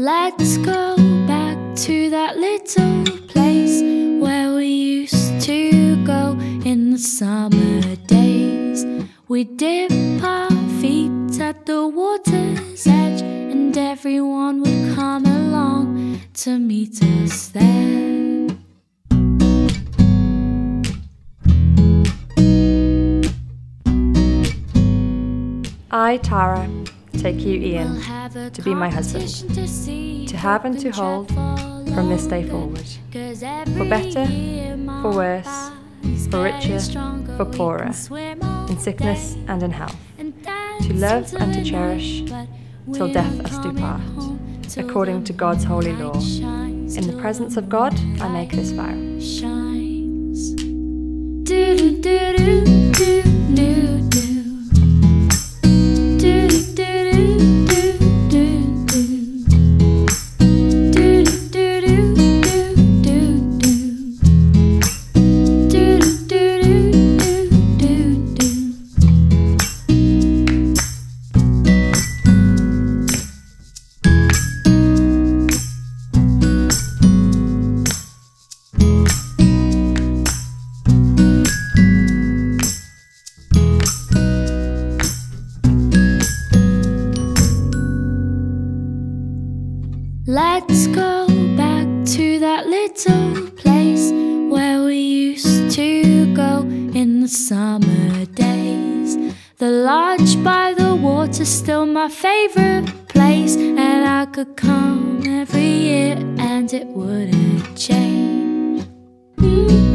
Let's go back to that little place where we used to go in the summer days. We dip our feet at the water's edge, and everyone would come along to meet us there. I, Tara, take you, Ian, to be my husband, to see to who have and to hold from this day forward, For better, for worse, for richer, for poorer, can swim all in sickness and in health, to love and to cherish, till death us do part, according to God's holy law. In the presence of God, I make this vow. Let's go back to that little place where we used to go in the summer days. The lodge by the water's still my favorite place, and I could come every year and it wouldn't change. Mm.